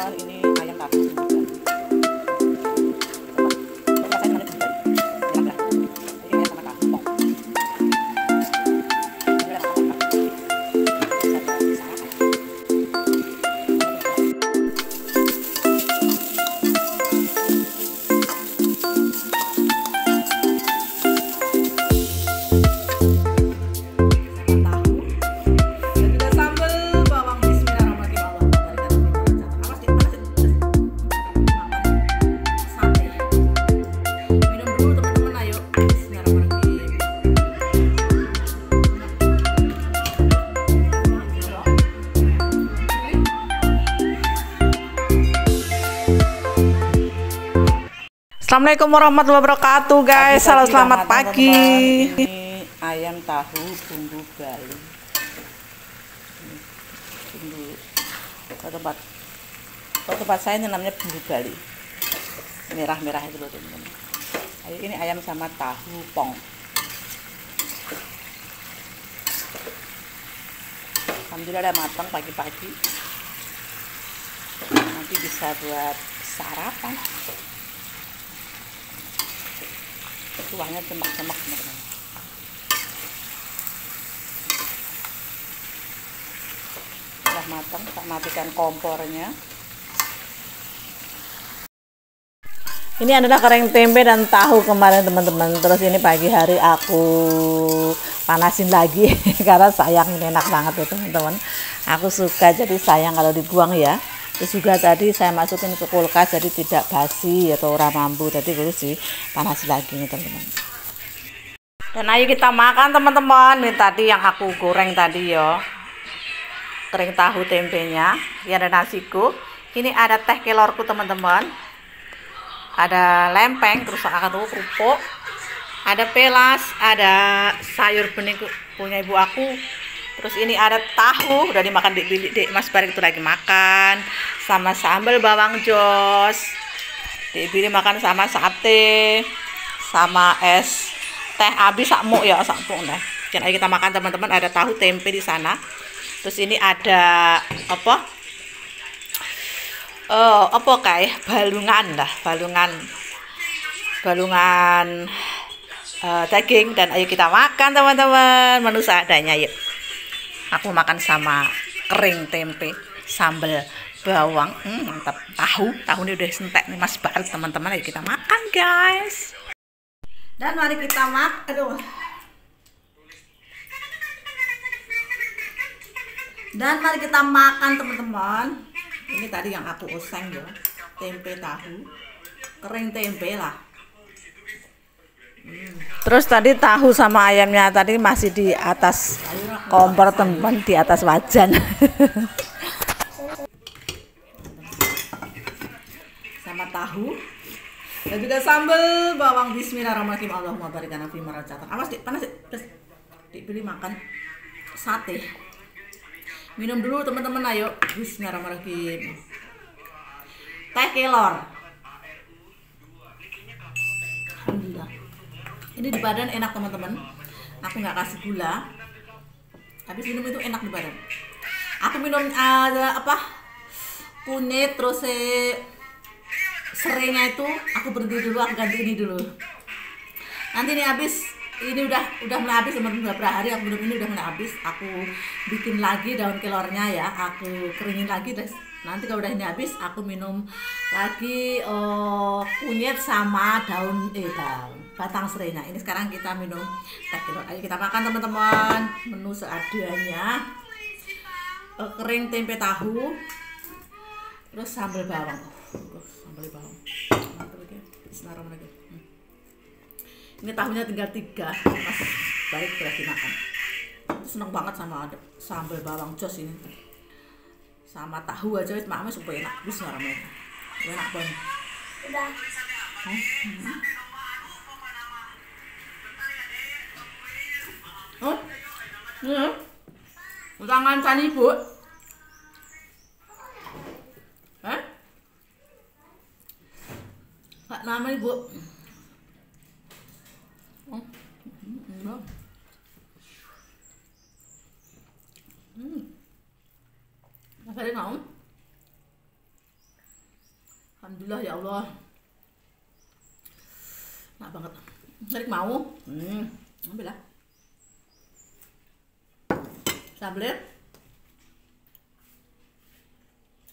teman-teman ini ayam Assalamualaikum warahmatullahi wabarakatuh guys. Halo selamat pagi. Ini ayam tahu bumbu Bali. Ini Bumbu kalau tempat kalau tempat saya ini namanya bumbu Bali. Merah-merah itu loh teman-teman. Ayo ini ayam sama tahu pong. Alhamdulillah udah matang pagi-pagi. Nanti bisa buat sarapan. Kuahnya cemak-cemak teman-teman sudah matang kita matikan kompornya. Ini adalah kering tempe dan tahu kemarin teman-teman. Terus ini pagi hari aku panasin lagi karena sayang ini enak banget ya teman-teman. Aku suka jadi sayang kalau dibuang ya terus juga tadi saya masukin ke kulkas jadi tidak basi atau orang mampu. Jadi terus sih panas lagi nih teman-teman. Dan ayo kita makan teman-teman. Ini tadi yang aku goreng tadi ya kering tahu tempenya. Ini ada nasiku. Ini ada teh kelorku teman-teman. Ada lempeng terus akan kerupuk. Ada pelas ada sayur bening punya ibu aku terus ini ada tahu udah dimakan di bilik dek mas barik itu lagi makan sama sambal bawang jos. Di bilik makan sama sate sama es teh habis sakmu ya sakmu nah. Dan kita makan teman-teman. Ada tahu tempe di sana. Terus ini ada apa? Oh apa kayak balungan lah balungan. Balungan eh, daging. Dan ayo kita makan teman-teman. Menu seadanya yuk aku makan sama kering tempe sambal bawang. Hmm, mantap. Tahu tahu ini udah sentek nih mas baru teman-teman. Ayo kita makan guys. Dan mari kita makan. Aduh. Dan mari kita makan teman-teman. Ini tadi yang aku oseng ya. Tempe tahu. Kering tempe lah. Terus tadi tahu sama ayamnya tadi masih di atas kompor teman di atas wajan. sama tahu dan juga sambal bawang bismillahirrahmanirrahim Allahumma barik lana fi marajatan. Awas dik panas dik. Dipilih makan sate. Minum dulu teman-teman ayo. Bismillahirrahmanirrahim. Teh kelor. Alhamdulillah ini di badan enak teman-teman aku nggak kasih gula habis minum itu enak di badan. Aku minum ada apa? Kunyit terus eh, serainya itu aku berhenti dulu aku ganti ini dulu. Nanti ini habis ini udah udah mulai habis teman-teman beberapa hari aku minum ini udah mulai habis. Aku bikin lagi daun kelornya ya aku keringin lagi terus nanti kalau udah ini habis aku minum lagi eh, kunyit sama daun eh daun batang serai. Nah ini sekarang kita minum teh kelor ayo kita makan teman-teman. Menu seadanya. Eh, kering tempe tahu. Terus sambal bawang. Oh, sambal bawang. Bismillahirrahmanirrahim Hmm. ini tahunya tinggal tiga. Mas baik sudah dimakan seneng banget sama ada sambal bawang jos ini. Sama tahu aja itu makanya supaya enak. Bismillahirrahmanirrahim enak banget. Udah. Oh, iya. Utangan can ibu. Hah? Kak nama ibu. Oh, enggak. Hmm. Masih ada naon? Alhamdulillah ya Allah. Enak banget. Jadi mau? Hmm, ambil lah. Sambelnya.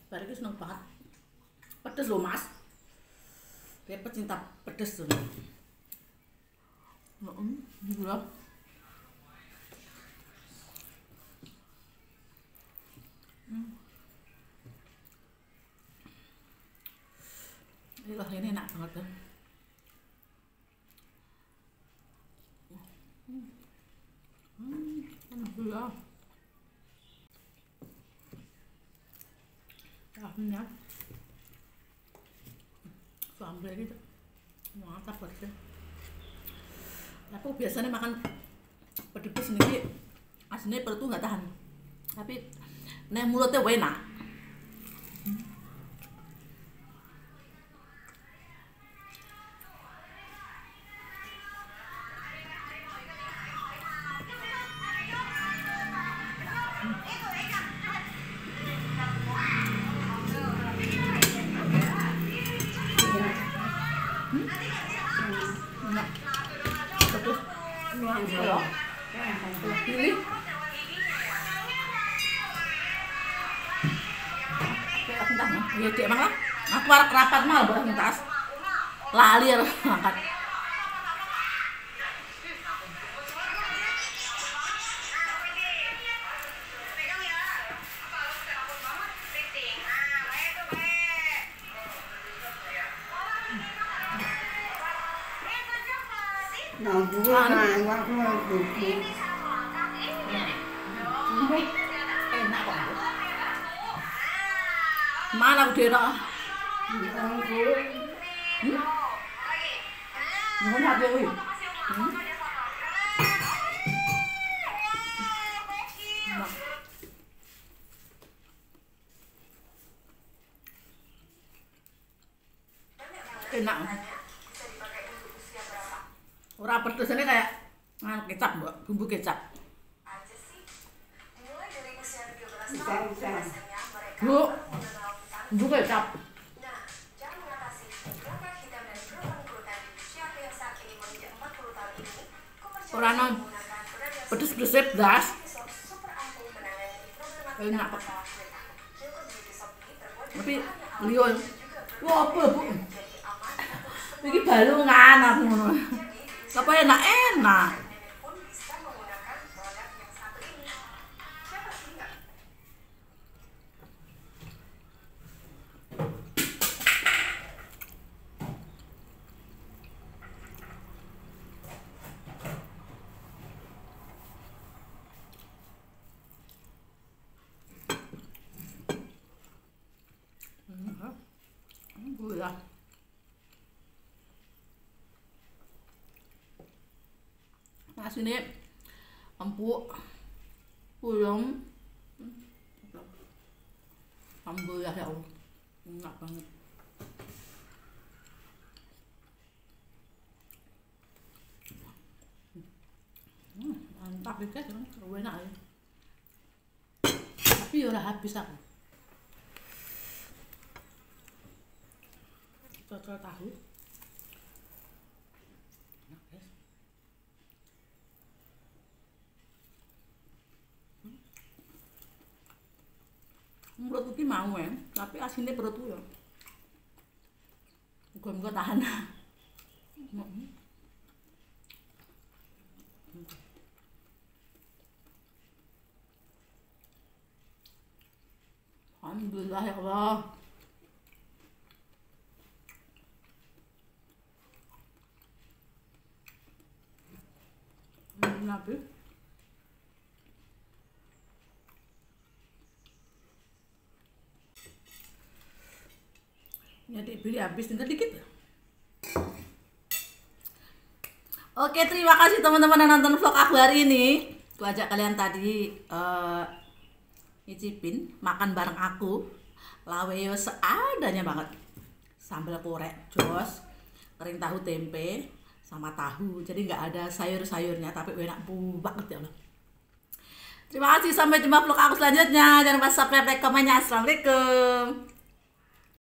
Barangnya seneng banget. Pedes loh mas. Dia pecinta pedes tuh. Hmm, gula. Hmm. Ini loh ini enak banget tuh. Hmm, alhamdulillah. Tahunya sambal gitu mantap banget aku biasanya makan pedes sendiri aslinya perut tuh nggak tahan tapi nih mulutnya enak pilih ya cek emang lah. Aku harap rapat mal bawa tas lali angkat Nah, waktu itu. Enak kok mana hmm? Nuhun hati wi. Hmm? Enak. Enak. Ora pedes ini kayak anu kecap, Mbak. Bumbu kecap. Bisa, bisa. Bu. Bumbu kecap. Ora nom. Pedes-pedes das. Enak kok. Tapi liyo. Wah, apa, Bu? Iki balungan aku. Apa enak-enak. Sini empuk, puyeng, alhamdulillah ya Allah, enak banget. Hmm, mantap ya guys, enak ya. Tapi happy udah habis aku. Cocok tahu. Mau ya, tapi asinnya perutku ya. Enggak tahan. Alhamdulillah ya Allah. Hmm, Jadi beli habis tinggal dikit ya. Oke, terima kasih teman-teman yang nonton vlog aku hari ini. Aku ajak kalian tadi eh nyicipin makan bareng aku. Laweo seadanya banget. Sambal korek, jos, kering tahu tempe, sama tahu. Jadi nggak ada sayur-sayurnya, tapi enak banget ya Allah. Terima kasih, sampai jumpa vlog aku selanjutnya. Jangan lupa subscribe, like, komennya. Assalamualaikum.